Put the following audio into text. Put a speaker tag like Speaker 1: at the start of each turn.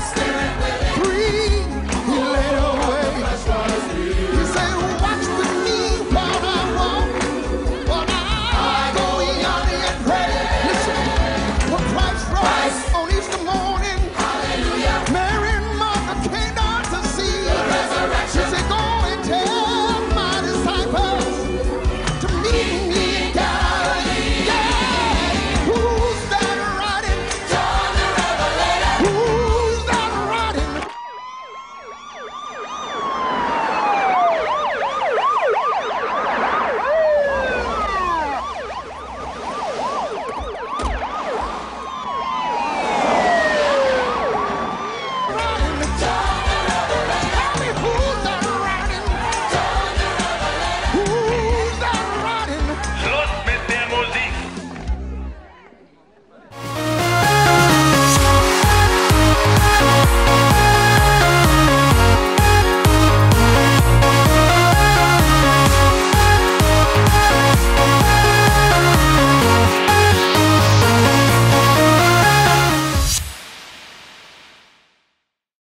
Speaker 1: Still